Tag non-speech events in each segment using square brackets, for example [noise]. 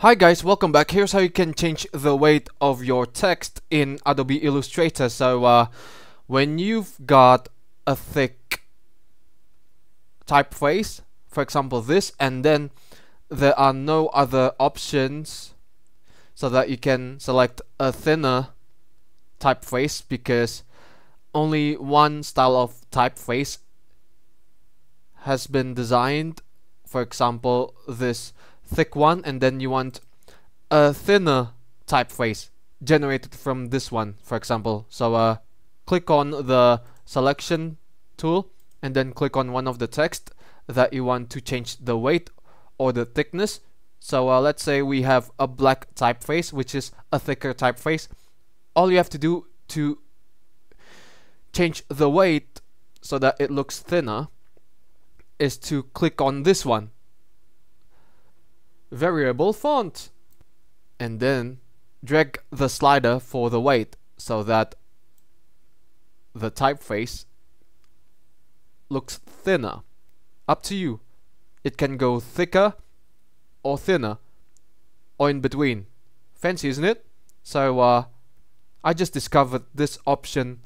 Hi guys, welcome back. Here's how you can change the weight of your text in Adobe Illustrator. So uh, when you've got a thick typeface, for example this, and then there are no other options so that you can select a thinner typeface because only one style of typeface has been designed for example this thick one and then you want a thinner typeface generated from this one for example. So uh, click on the selection tool and then click on one of the text that you want to change the weight or the thickness. So uh, let's say we have a black typeface which is a thicker typeface. All you have to do to change the weight so that it looks thinner is to click on this one variable font. And then drag the slider for the weight so that the typeface looks thinner. Up to you. It can go thicker or thinner or in between. Fancy isn't it? So uh, I just discovered this option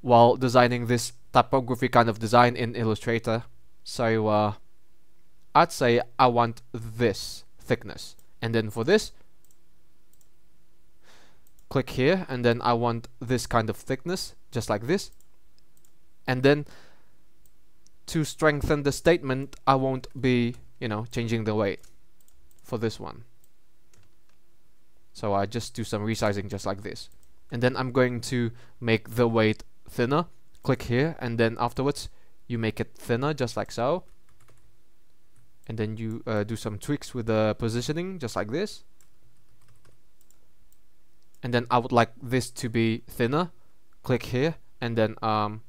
while designing this typography kind of design in Illustrator. So uh, I'd say I want this thickness. And then for this click here and then I want this kind of thickness just like this. And then to strengthen the statement I won't be you know changing the weight for this one. So I just do some resizing just like this. And then I'm going to make the weight thinner. Click here and then afterwards you make it thinner just like so and then you uh, do some tweaks with the positioning just like this. And then I would like this to be thinner. Click here. And then um,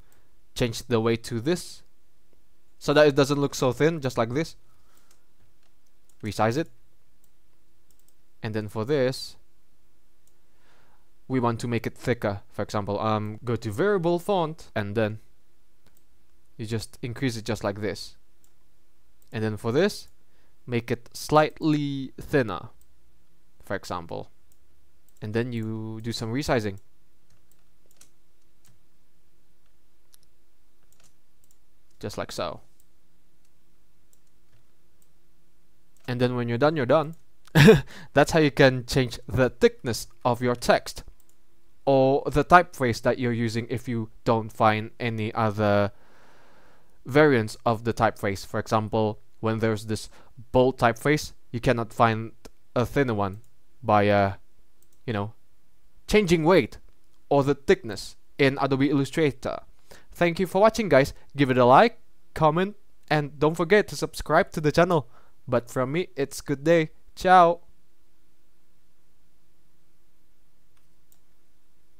change the weight to this. So that it doesn't look so thin just like this. Resize it. And then for this we want to make it thicker. For example um go to variable font. And then you just increase it just like this and then for this make it slightly thinner for example. And then you do some resizing. Just like so. And then when you're done you're done. [laughs] That's how you can change the thickness of your text or the typeface that you're using if you don't find any other variants of the typeface for example when there's this bold typeface, you cannot find a thinner one by, uh, you know, changing weight or the thickness in Adobe Illustrator. Thank you for watching guys. Give it a like, comment, and don't forget to subscribe to the channel. But from me, it's good day. Ciao.